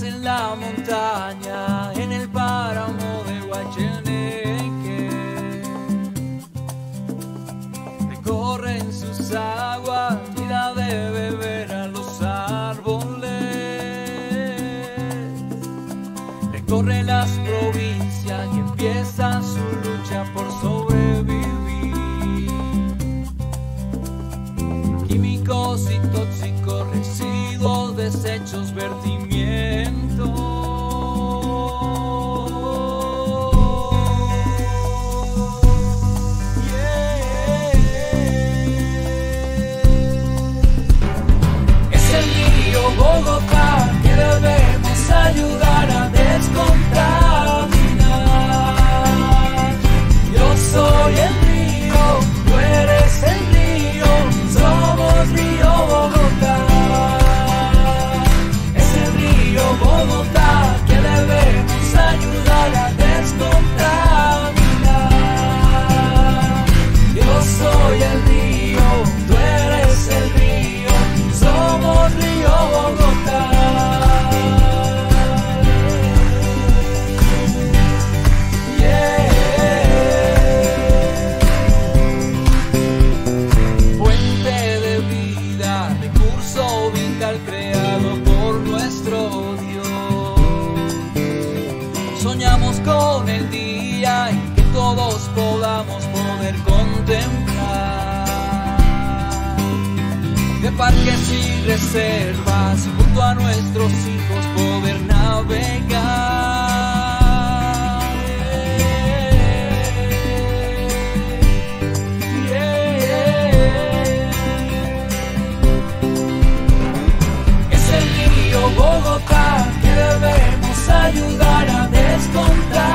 en la montaña, en el páramo de Huacheneque. Recorren sus aguas y da de beber a los árboles. Recorre las provincias recurso vital creado por nuestro Dios. Soñamos con el día en que todos podamos poder contemplar de parques y reservas junto a nuestros hijos poder navegar. Que debemos ayudar a descontar.